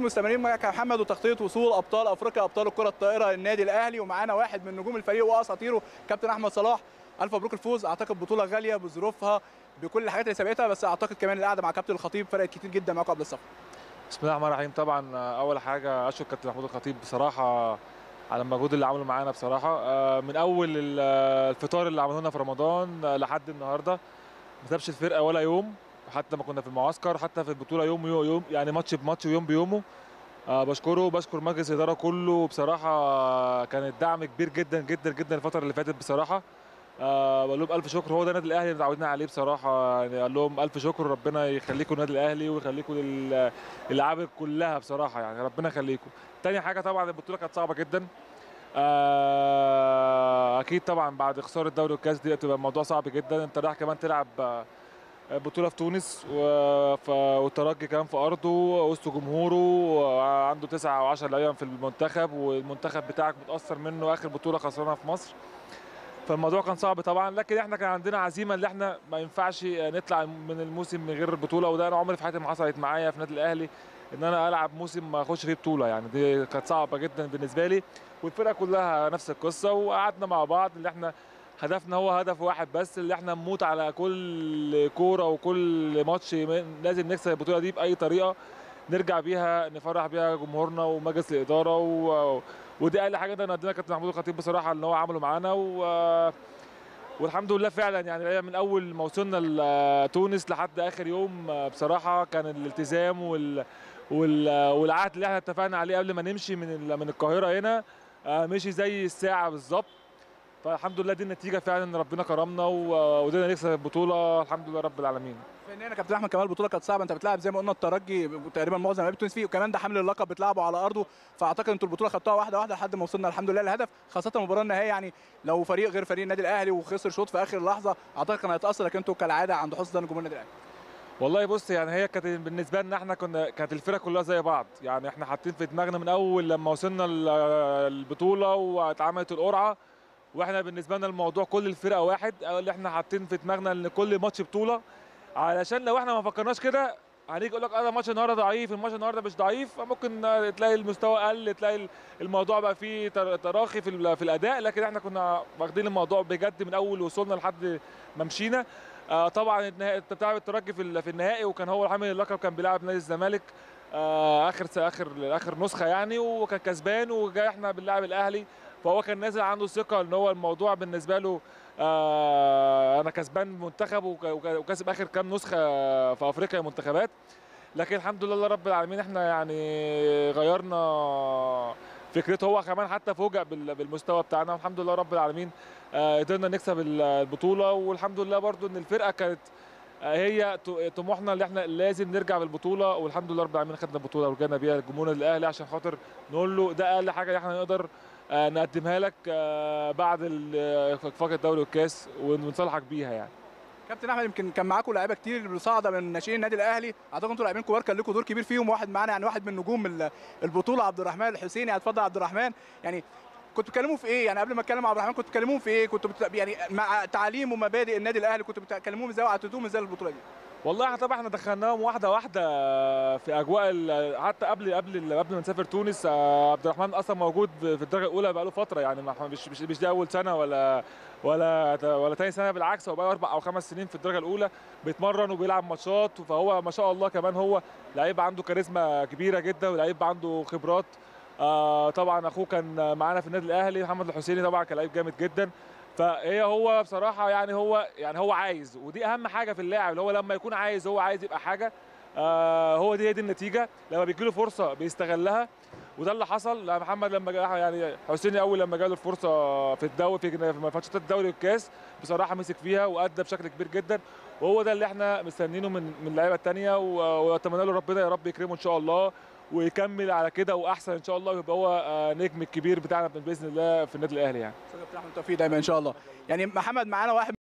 مستمرين معاك يا محمد وتغطية وصول أبطال أفريقيا أبطال الكرة الطائرة للنادي الأهلي ومعانا واحد من نجوم الفريق وأساطيره كابتن أحمد صلاح الف مبروك الفوز أعتقد بطولة غالية بظروفها بكل الحاجات اللي سابقتها بس أعتقد كمان القعدة مع كابتن الخطيب فرقت كتير جدا معاكم قبل السفر بسم الله الرحمن الرحيم. طبعا أول حاجة أشكر كابتن محمود الخطيب بصراحة على المجهود اللي عمله معانا بصراحة. من أول الفطار اللي عملوه لنا في رمضان لحد النهارده ما سابش الفرقة ولا يوم. حتى ما كنا في المعسكر حتى في البطولة يوم يوم يعني ماتش بماتش ويوم بيومه. أه بشكره بشكر مجلس الإدارة كله. بصراحة كان الدعم كبير جدا جدا جدا الفترة اللي فاتت بصراحة. أه بقول لهم ألف شكر. هو ده النادي الأهلي اللي متعودين عليه بصراحة. يعني قال لهم ألف شكر. ربنا يخليكم النادي الأهلي ويخليكم للعاب كلها بصراحة. يعني ربنا يخليكم. تاني حاجة طبعا البطولة كانت صعبة جدا. أه أكيد طبعا بعد خسارة الدوري والكاس دي بتبقى الموضوع صعب جدا. أنت رايح كمان تلعب بطولة في تونس والترجي كمان في أرضه وسط جمهوره عنده تسعة أو 10 لعيبة في المنتخب والمنتخب بتاعك متأثر منه اخر بطولة خسرانها في مصر. فالموضوع كان صعب طبعا لكن إحنا كان عندنا عزيمة ان إحنا ما ينفعش نطلع من الموسم من غير بطوله وده أنا عمري في حياتي ما حصلت معايا في النادي الأهلي إن أنا ألعب موسم ما أخش فيه بطولة يعني. دي كانت صعبة جدا بالنسبة لي والفرقة كلها نفس القصة وقعدنا مع بعض اللي إحنا هدفنا هو هدف واحد بس اللي إحنا نموت على كل كورة وكل ماتش لازم نكسب البطولة دي بأي طريقة نرجع بيها نفرح بيها جمهورنا ومجلس الإدارة و... ودي أقل حاجة ده ندينا كابتن محمود الخطيب بصراحة اللي هو عمله معانا و... والحمد لله فعلا يعني من أول ما وصلنا لتونس لحد آخر يوم بصراحة كان الالتزام وال... وال... والعهد اللي إحنا اتفقنا عليه قبل ما نمشي من ال... من القاهرة هنا مشي زي الساعة بالظبط. فالحمد لله دي النتيجة فعلا ان ربنا كرمنا وقدرنا نكسب البطولة. الحمد لله رب العالمين. فنيا كابتن أحمد كمال البطولة كانت صعبة. أنت بتلعب زي ما قلنا الترجي تقريبا معظم لعيبة تونس فيه وكمان ده حامل اللقب بتلعبه على أرضه. فأعتقد أنتوا البطولة خدتوها واحدة واحدة لحد ما وصلنا الحمد لله للهدف خاصة المباراة النهائية. يعني لو فريق غير فريق النادي الأهلي وخسر شوط في آخر لحظة أعتقد كان هيتأثر. لكن أنتوا كالعادة عند حسن ظن جمهور النادي الأهلي. والله بص يعني هي كانت بالنسبة لنا إحنا كنا كانت الفرقة كلها زي بعض. يعني إحنا حاطين في دماغنا من أول لما وصلنا البطولة واتعملت القرعة وإحنا بالنسبة لنا الموضوع كل الفرقة واحد اللي إحنا حاطين في دماغنا إن كل ماتش بطولة. علشان لو إحنا ما فكرناش كده هنيجي يقول لك آه الماتش النهارده ضعيف الماتش النهارده مش ضعيف ممكن تلاقي المستوى قل تلاقي الموضوع بقى فيه تراخي في في الأداء. لكن إحنا كنا واخدين الموضوع بجد من أول وصولنا لحد ما مشينا. آه طبعا بتلعب الترجي في النهائي وكان هو حامل اللقب كان بيلعب نادي الزمالك. آه آخر آخر آخر نسخة يعني وكان كسبان وجاي إحنا بنلعب الأهلي. فهو كان نازل عنده ثقة إن هو الموضوع بالنسبة له آه أنا كسبان منتخب وكسب آخر كام نسخة في أفريقيا منتخبات لكن الحمد لله رب العالمين إحنا يعني غيرنا فكرته. هو كمان حتى فوجئ بالمستوى بتاعنا. والحمد لله رب العالمين آه قدرنا نكسب البطولة. والحمد لله برضو إن الفرقة كانت هي طموحنا اللي إحنا لازم نرجع بالبطولة. والحمد لله رب العالمين خدنا البطولة ورجعنا بيها لجمهورنا الأهلي عشان خاطر نقول له ده أقل حاجة إحنا نقدر نقدمها لك بعد اخفاق الدوري والكاس ونصالحك بيها يعني. كابتن أحمد يمكن كان معاكم لعيبة كتير صاعدة من ناشئين النادي الأهلي. أعتقد أنتوا لاعبين كبار كان لكم دور كبير فيهم. واحد معانا يعني واحد من نجوم البطولة عبد الرحمن الحسيني. يعني اتفضل عبد الرحمن. يعني كنتوا بتتكلموا في إيه؟ يعني قبل ما أتكلم عبد الرحمن كنتوا بتتكلموا في إيه؟ كنتوا بت... يعني مع تعليم ومبادئ النادي الأهلي كنتوا بتكلموهم إزاي وعدتوهم إزاي البطولة دي؟ والله طبعا إحنا دخلناهم واحدة واحدة في أجواء حتى قبل قبل قبل ما نسافر تونس عبد الرحمن أصلا موجود في الدرجة الأولى بقاله فترة يعني مش مش مش دي أول سنة ولا ولا ولا ثاني سنة بالعكس هو بقى أربع أو خمس سنين في الدرجة الأولى بيتمرن وبيلعب ماتشات فهو ما شاء الله كمان هو لعيب عنده كاريزما كبيرة جدا ولعيب عنده خبرات. آه طبعا أخوه كان معانا في النادي الأهلي محمد الحسيني طبعا كان لعيب جامد جدا. فهي هو بصراحة يعني هو يعني هو عايز ودي أهم حاجة في اللاعب اللي هو لما يكون عايز هو عايز يبقى حاجة آه هو دي هي دي النتيجة. لما بيجي له فرصة بيستغلها وده اللي حصل. محمد لما جا يعني حسيني أول لما جاله الفرصة في الدوري في ماتشات الدوري والكاس بصراحة مسك فيها وأدى بشكل كبير جدا. وهو ده اللي إحنا مستنينه من من اللعيبة الثانية وأتمنى له ربنا يا رب يكرمه إن شاء الله. ويكمل على كده واحسن ان شاء الله ويبقى هو نجم الكبير بتاعنا بإذن الله في النادي الأهلي يعني. التوفيق دايما إن شاء الله. يعني محمد معانا واحد